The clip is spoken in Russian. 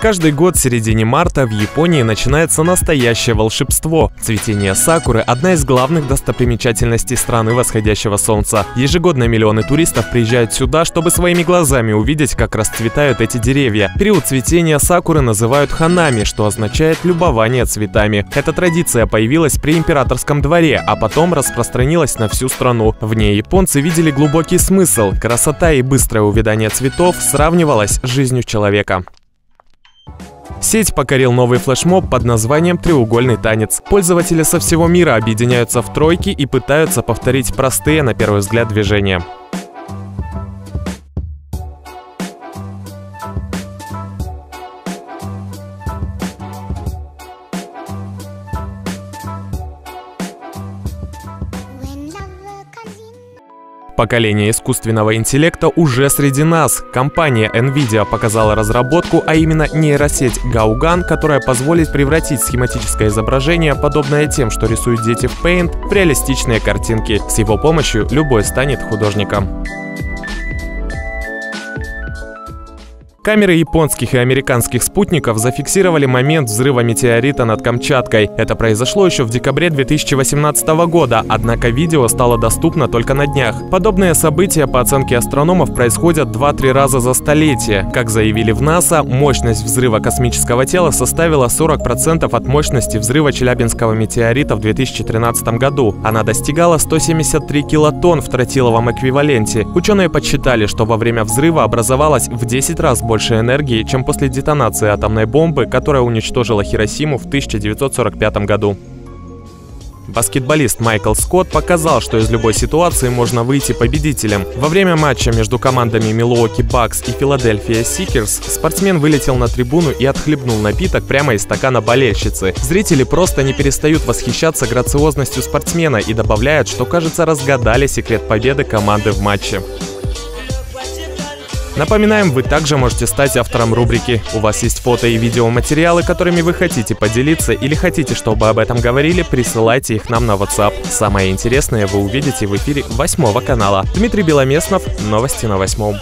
Каждый год в середине марта в Японии начинается настоящее волшебство. Цветение сакуры – одна из главных достопримечательностей страны восходящего солнца. Ежегодно миллионы туристов приезжают сюда, чтобы своими глазами увидеть, как расцветают эти деревья. Период цветения сакуры называют ханами, что означает любование цветами. Эта традиция появилась при императорском дворе, а потом распространилась на всю страну. В ней японцы видели глубокий смысл. Красота и быстрое увядание цветов сравнивалась с жизнью человека. Сеть покорил новый флешмоб под названием «Треугольный танец». Пользователи со всего мира объединяются в тройки и пытаются повторить простые, на первый взгляд, движения. Поколение искусственного интеллекта уже среди нас. Компания NVIDIA показала разработку, а именно нейросеть Gaugan, которая позволит превратить схематическое изображение, подобное тем, что рисуют дети в Paint, в реалистичные картинки. С его помощью любой станет художником. Камеры японских и американских спутников зафиксировали момент взрыва метеорита над Камчаткой. Это произошло еще в декабре 2018 года, однако видео стало доступно только на днях. Подобные события, по оценке астрономов, происходят 2-3 раза за столетие. Как заявили в НАСА, мощность взрыва космического тела составила 40% от мощности взрыва Челябинского метеорита в 2013 году. Она достигала 173 килотонн в тротиловом эквиваленте. Ученые подсчитали, что во время взрыва образовалось в 10 раз больше энергии, чем после детонации атомной бомбы, которая уничтожила Хиросиму в 1945 году. Баскетболист Майкл Скотт показал, что из любой ситуации можно выйти победителем. Во время матча между командами Милуоки Бакс и Филадельфия Сиксерс спортсмен вылетел на трибуну и отхлебнул напиток прямо из стакана болельщицы. Зрители просто не перестают восхищаться грациозностью спортсмена и добавляют, что, кажется, разгадали секрет победы команды в матче. Напоминаем, вы также можете стать автором рубрики. У вас есть фото и видеоматериалы, которыми вы хотите поделиться или хотите, чтобы об этом говорили, присылайте их нам на WhatsApp. Самое интересное вы увидите в эфире восьмого канала. Дмитрий Беломеснов, новости на восьмом.